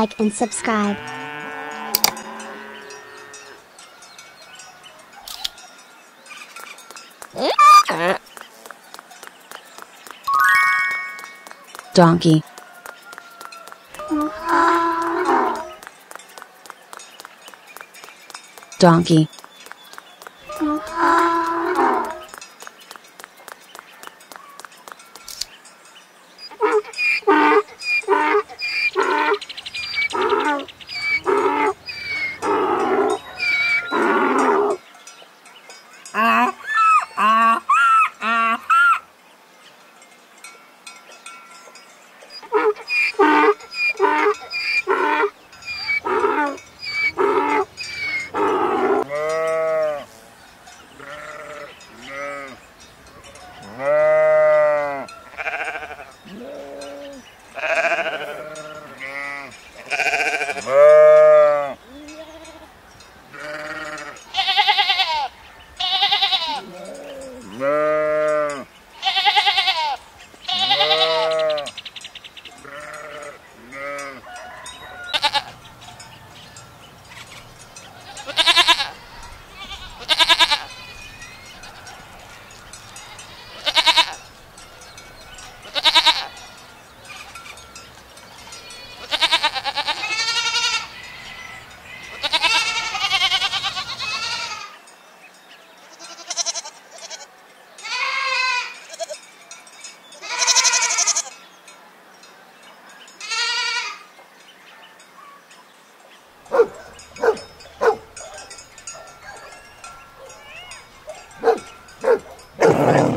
Like and subscribe. donkey donkey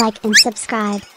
Like and subscribe.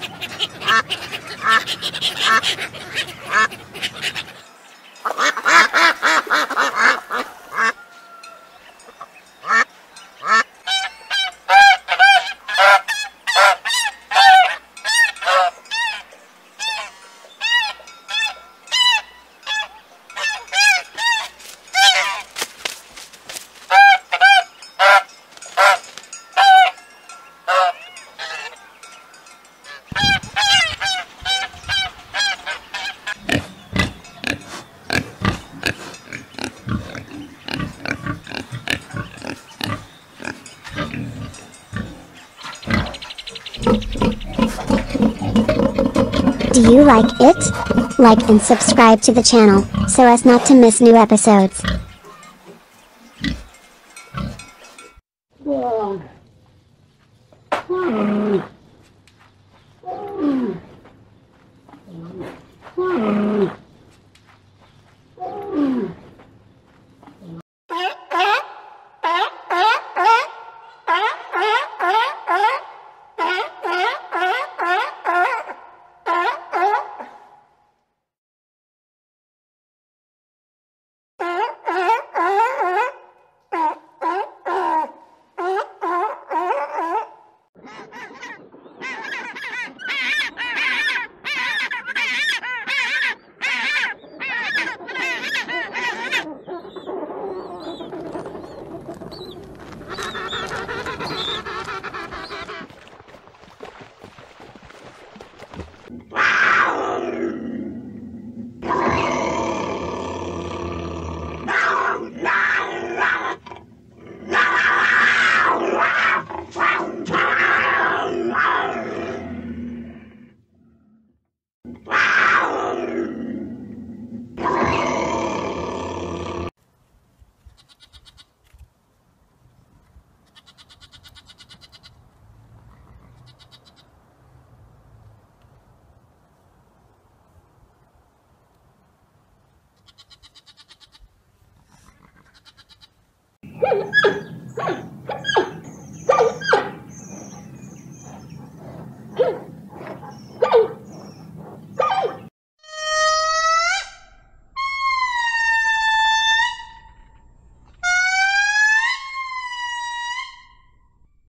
ah, ah, ah. ah. Do you like it? Like and subscribe to the channel, so as not to miss new episodes.